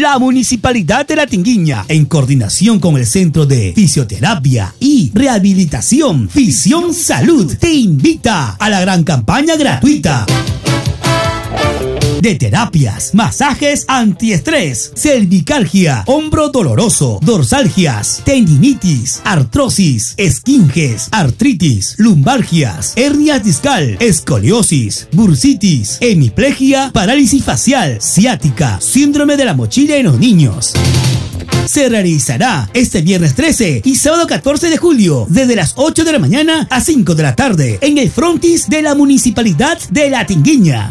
La Municipalidad de La Tinguiña, en coordinación con el Centro de Fisioterapia y Rehabilitación Fisión Salud, te invita a la gran campaña gratuita de terapias, masajes antiestrés, cervicalgia, hombro doloroso, dorsalgias, tendinitis, artrosis, esquinges, artritis, lumbalgias, hernias discal, escoliosis, bursitis, hemiplegia, parálisis facial, ciática, síndrome de la mochila en los niños se realizará este viernes 13 y sábado 14 de julio, desde las 8 de la mañana a 5 de la tarde, en el frontis de la Municipalidad de La Tinguiña.